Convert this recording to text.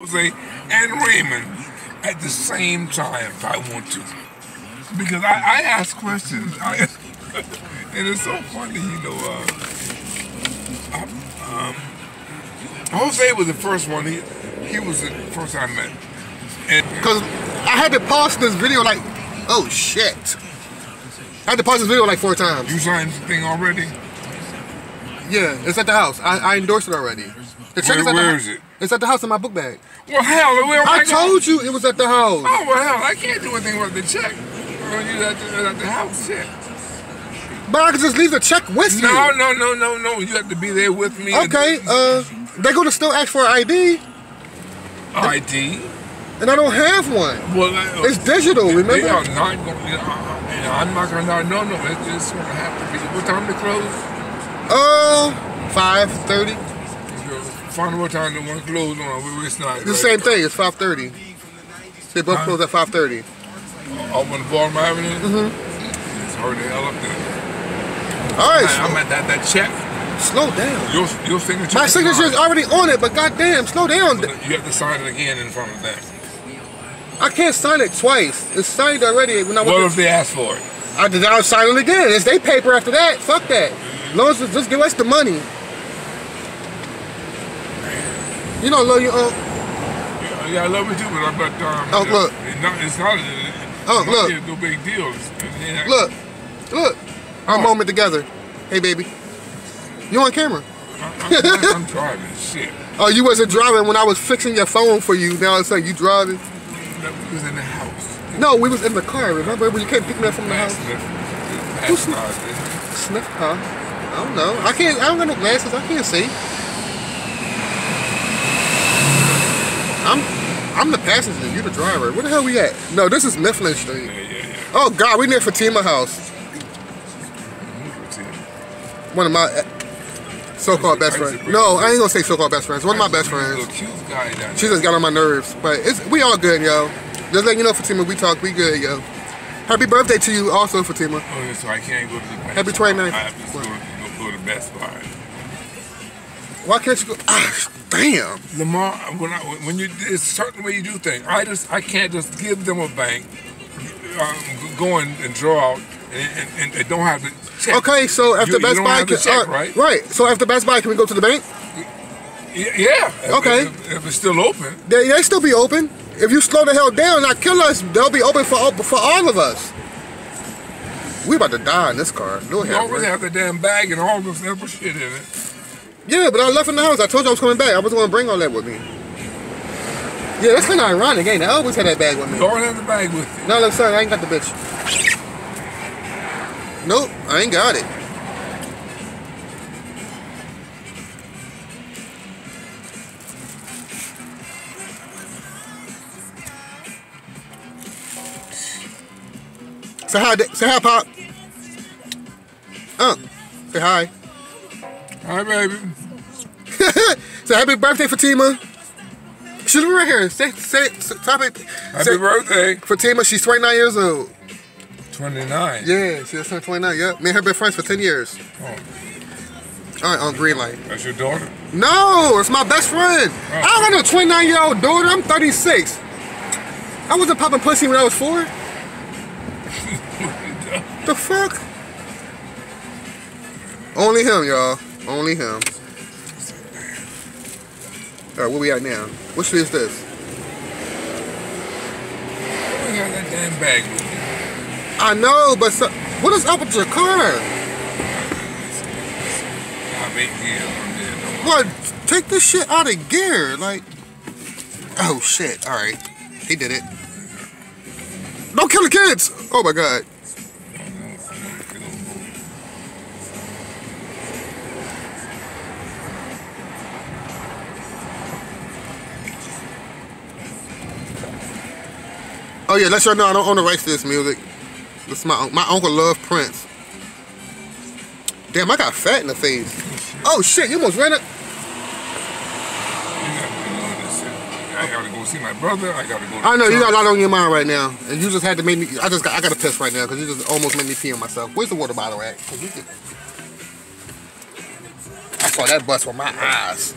Jose and Raymond at the same time if I want to. Because I, I ask questions. I, and it's so funny, you know. Uh, um, Jose was the first one. He he was the first I met. Because I had to pause this video like, oh shit. I had to pause this video like four times. You signed the thing already? Yeah, it's at the house. I, I endorsed it already. The check Where- is at where the, is it? It's at the house in my book bag. Well, hell, where am I, I told you it was at the house. Oh, well, hell, I can't do anything with the check. When you at the, at the house, shit. But I could just leave the check with you. No, no, no, no, no. You have to be there with me. Okay, uh, they're gonna still ask for ID, ID. and I don't have one. Well, uh, It's digital, They remember? are not going. to You know, I'm not going to. No, no. It's just going to have to be. What time to close? Uh, five thirty. Find what time want to close on. It's not. It's the same thing. It's five thirty. They both Huh? close at five thirty. Up on the Baltimore Avenue. Mm-hmm. It's hurry the hell up there. All right, I, I'm at that that check. slow down. Your your signature. My signature is already on it, but goddamn, slow down. You have to sign it again in front of them. I can't sign it twice. It's signed already. When I What if they ask for it? I did I'll sign it again. It's they paper after that. Fuck that. As long as just give us the money. You know, love you. Uh, Yeah, yeah, I love it too, but I but um. Oh, look. It's not. It's not. Oh, it's look. not No big deal. It's- it's- look, look. Our What? moment together. Hey, baby. You on camera? I'm, I'm, I'm driving. Shit. Oh, you wasn't driving when I was fixing your phone for you. Now it's like you driving. That was in the house. No, we was in the car. Remember when you came pick me up from the house? Who That's sniff- not. Sniff, huh? I don't know. I can't. I don't got no glasses. I can't see. I'm. I'm the passenger. You the driver. Where the hell we at? No, this is Mifflin Street. Yeah, yeah, yeah. Oh God, we near Fatima House. One of my uh, so-called best friends. No, I ain't gonna say so-called best friends. One of my best friends. Little cute guy down She just got on my nerves, but it's we all good, yo. Just letting you know, Fatima, we talk, we good, yo. Happy birthday to you, also, Fatima. Oh, yeah, so I can't go to the Happy Buy. 29th. I have to go, to Best Buy. Why can't you go? Ah, damn. Lamar, when I, when you it's a certain way you do things. I just I can't just give them a bank, um, go in and draw out, and, and, and they don't have the check. Okay, so after you Best don't Buy, can, check, uh, right? Right. So after Best Buy, can we go to the bank? Yeah. Okay. If, if it's still open. They, they still be open. If you slow the hell down and not kill us, they'll be open for all- for all of us. We about to die in this car. No You already have the damn bag and all this other shit in it. Yeah, but I left in the house. I told you I was coming back. I was going to bring all that with me. Yeah, that's kind of ironic, ain't it? I always had that bag with me. Already have the bag with you. No, look, son, I ain't got the bitch. Nope, I ain't got it. Say hi, say hi, Pop. Uh, say hi. Hi, baby. say happy birthday, Fatima. She's right here. Say, say, say, top it. Happy say, birthday. Fatima, she's 29 years old. 29. Yeah, she just turned 29. Yep. Me and her been friends for 10 years. Oh, All right, on green light. that's your daughter? No, it's my best friend. Oh. I don't got no 29 year old daughter. I'm 36. I wasn't popping pussy when I was four. the fuck? Only him, y'all. Only him. All right, where we at now? What street is this? You got that damn bag with you. I know, but so, what is up with your car? I make gear on there. What? Take this shit out of gear. Like, oh shit. All right, he did it. Don't kill the kids. Oh my god. Oh yeah, let y'all know I don't own the rights to this music. This my my uncle love Prince. Damn, I got fat in the face. Oh shit, you almost ran it. I gotta go see my brother. I gotta go. To I know you got a lot on your mind right now, and you just had to make me. I just got, I got to piss right now because you just almost made me pee on myself. Where's the water bottle at? 'Cause you could- I saw that bust with my eyes.